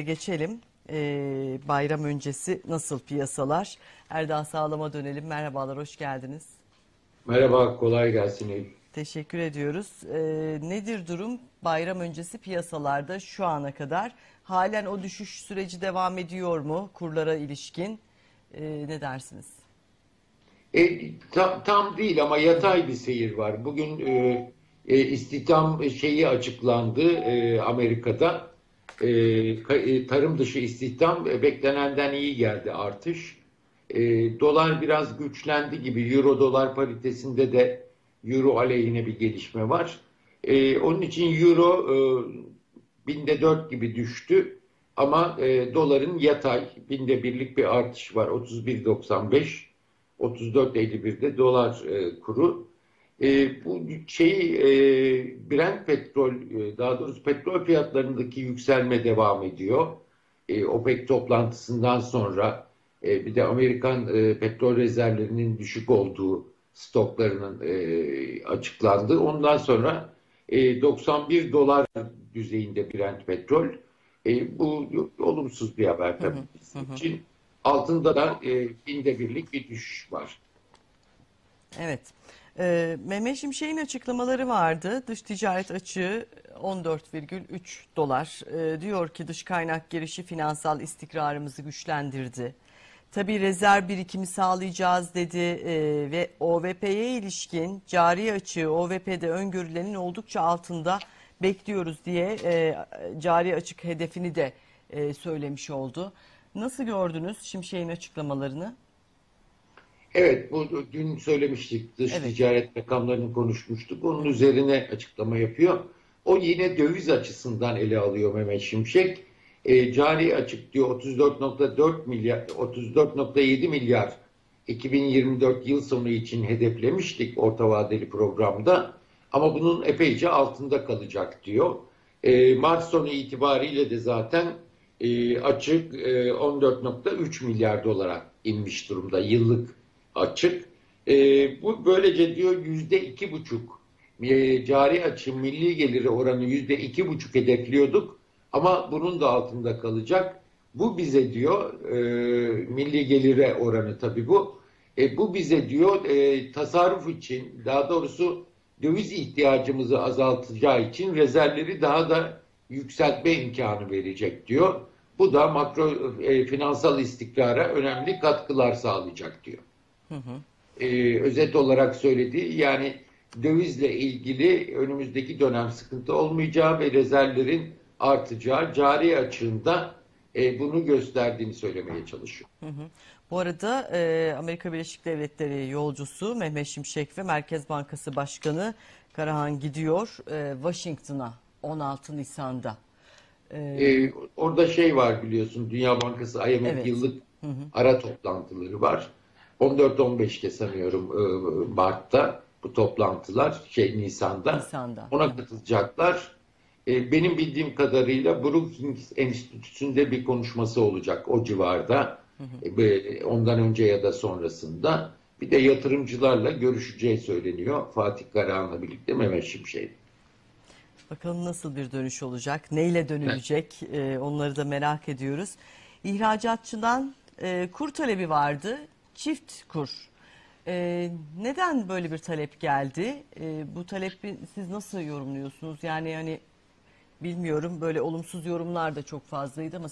geçelim. Ee, bayram öncesi nasıl piyasalar? Erdal Sağlam'a dönelim. Merhabalar, hoş geldiniz. Merhaba, kolay gelsin Eylül. Teşekkür ediyoruz. Ee, nedir durum bayram öncesi piyasalarda şu ana kadar? Halen o düşüş süreci devam ediyor mu kurlara ilişkin? Ee, ne dersiniz? E, tam, tam değil ama yatay bir seyir var. Bugün e, e, istihdam şeyi açıklandı e, Amerika'da. E, e, tarım dışı istihdam e, beklenenden iyi geldi artış. E, dolar biraz güçlendi gibi. Euro dolar paritesinde de euro aleyhine bir gelişme var. Onun için euro binde dört gibi düştü. Ama doların yatay binde birlik bir artış var. 31.95 34.51'de dolar kuru. E, bu şeyi e, Brent petrol e, daha doğrusu petrol fiyatlarındaki yükselme devam ediyor. E, OPEC toplantısından sonra e, bir de Amerikan e, petrol rezervlerinin düşük olduğu stoklarının e, açıklandı. Ondan sonra e, 91 dolar düzeyinde Brent petrol. E, bu olumsuz bir haber tabii bizim için. Altında da e, binde birlik bir düşüş var. Evet. Ee, Mehmet Şimşek'in açıklamaları vardı. Dış ticaret açığı 14,3 dolar. Ee, diyor ki dış kaynak girişi finansal istikrarımızı güçlendirdi. Tabii rezerv birikimi sağlayacağız dedi Ee, ve OVP'ye ilişkin cari açığı OVP'de öngörülenin oldukça altında bekliyoruz diye e, cari açık hedefini de e, söylemiş oldu. Nasıl gördünüz Şimşek'in açıklamalarını? Evet, bu dün söylemiştik. Dış Evet. ticaret rakamlarını konuşmuştuk. Onun üzerine açıklama yapıyor. O yine döviz açısından ele alıyor Mehmet Şimşek. E, cari açık diyor 34.4 milyar, 34.7 milyar 2024 yıl sonu için hedeflemiştik orta vadeli programda. Ama bunun epeyce altında kalacak diyor. E, Mart sonu itibariyle de zaten e, açık e, 14.3 milyar dolara inmiş durumda yıllık açık. E, bu böylece diyor yüzde iki buçuk e, cari açığın milli geliri oranı yüzde iki buçuk hedefliyorduk ama bunun da altında kalacak. Bu bize diyor e, milli gelire oranı tabii bu. E, bu bize diyor e, tasarruf için daha doğrusu döviz ihtiyacımızı azaltacağı için rezervleri daha da yükseltme imkanı verecek diyor. Bu da makro e, finansal istikrara önemli katkılar sağlayacak diyor. E, özet olarak söylediği yani dövizle ilgili önümüzdeki dönem sıkıntı olmayacağı ve rezervlerin artacağı cari açığında e, bunu gösterdiğini söylemeye çalışıyor. Bu arada e, Amerika Birleşik Devletleri yolcusu Mehmet Şimşek ve Merkez Bankası Başkanı Karahan gidiyor e, Washington'a 16 Nisan'da. E, Ee, orada şey var biliyorsun Dünya Bankası IMF Evet. yıllık ara toplantıları var. 14-15'te sanıyorum e, Mart'ta bu toplantılar şey Nisan'da. Nisan'da. Ona katılacaklar. E, benim bildiğim kadarıyla Brookings Enstitüsü'nde bir konuşması olacak o civarda. E, be- ondan önce ya da sonrasında. Bir de yatırımcılarla görüşeceği söyleniyor. Fatih Karahan'la birlikte Mehmet Şimşek. Bakalım nasıl bir dönüş olacak, neyle dönülecek e, onları da merak ediyoruz. İhracatçıdan e, kur talebi vardı, çift kur. E, neden böyle bir talep geldi? E, bu talebi siz nasıl yorumluyorsunuz? Yani hani bilmiyorum böyle olumsuz yorumlar da çok fazlaydı ama